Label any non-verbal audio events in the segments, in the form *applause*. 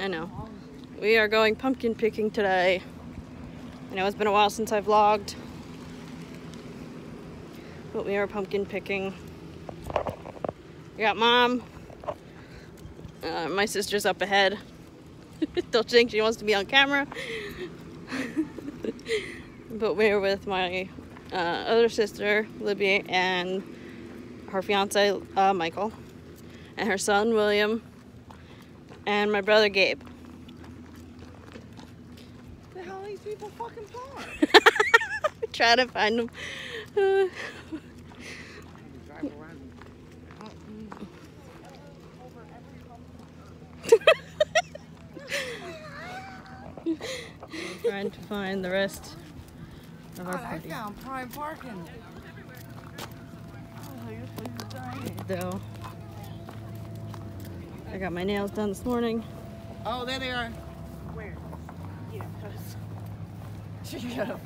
I know. We are going pumpkin picking today. I know it's been a while since I vlogged. But we are pumpkin picking. We got mom. Uh, my sister's up ahead. *laughs* Don't think she wants to be on camera. *laughs* but we're with my uh, other sister, Libby, and her fiance, uh, Michael, and her son, William, and my brother, Gabe. The hell are these people fucking for? *laughs* Trying to find them. Uh, *laughs* Drive trying to find the rest of God, our I party. found prime parking. Oh, your place is dying. Though. I got my nails done this morning. Oh, there they are. Where? Yeah, because *laughs* Shut up.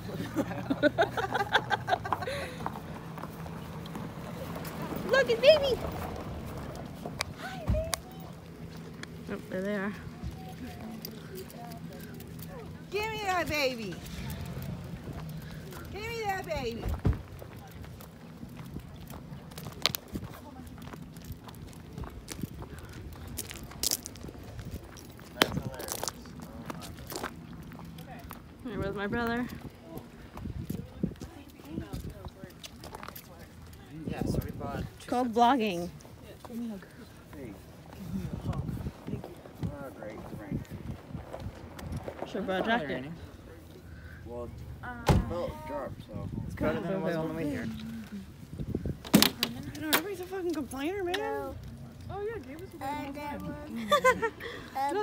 Look, it's baby. Hi, baby! Oh, there they are. Give me that baby. Give me that baby. With my brother. Yes, we bought. It's called vlogging. Hey. Oh, great. Great. Should brought a jacket. Well, uh, belt dropped, so it's better than it was on the way here. I know, everybody's a fucking complainer, man. Oh, yeah, Gabe was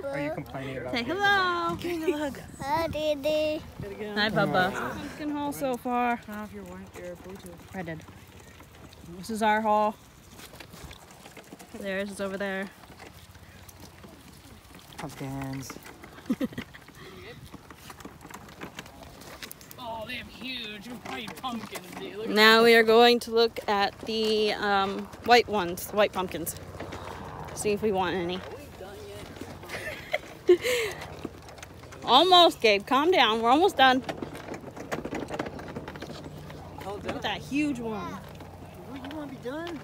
Are you complaining about? Say hello. Hi, Didi. Hi, Bubba. Pumpkin haul so far. Turn off your, wi- your Bluetooth. I did. This is our haul. Theirs is over there. Pumpkins. *laughs* oh, they have huge pumpkins, dude. Look at Now we are going to look at the um, white ones, the white pumpkins. See if we want any. *laughs* almost, Gabe. Calm down. We're almost done. Look at that huge one. You want to be done?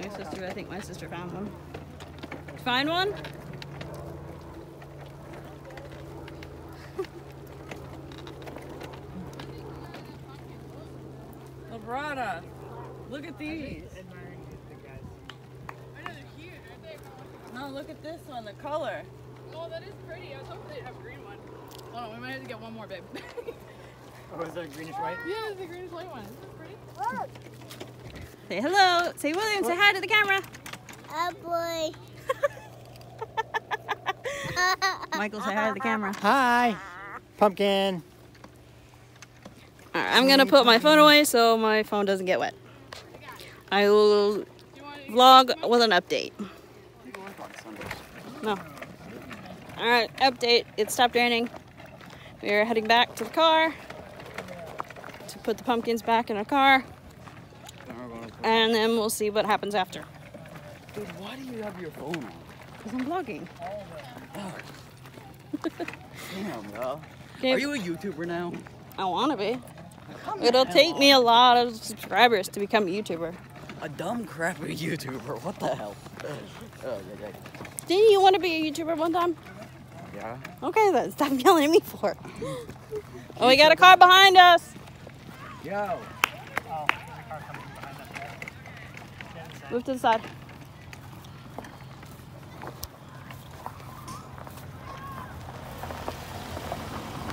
My sister, I think my sister found one. Did you find one? Labrada, look at these. I know they're huge, aren't they? No, look at this one, the color. Oh, that is pretty. I was hoping they'd have a green one. Hold on, we might have to get one more, babe. *laughs* Oh, is that greenish white? yeah, it's the greenish white one. Isn't that pretty? Say hello. Say William. Say hi to the camera. Oh, boy. *laughs* Michael, say hi to the camera. Hi. Pumpkin. All right, I'm gonna put my phone away so my phone doesn't get wet. I will Do you want to vlog with an update. No. All right, update. It stopped raining. We are heading back to the car to put the pumpkins back in our car, and then we'll see what happens after. Dude, why do you have your phone on? Cause I'm vlogging. Damn, bro. Okay, Are you a YouTuber now? I want to be. It'll take me a lot of subscribers to become a YouTuber. A dumb crappy YouTuber. What the hell? oh, yeah, yeah. Didn't you want to be a YouTuber one time? Yeah. Okay then, stop *laughs* yelling at me for it. Oh, we got a car behind us. Yo. Move to the side.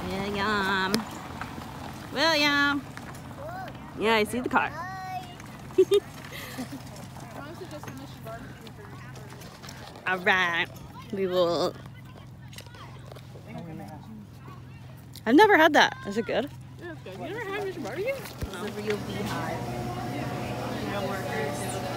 William. William. Yeah, I see the car. All right. We will. I've never had that. Is it good? Yeah, it's good. You never had Mr. Barbecue? The real beehive. No workers.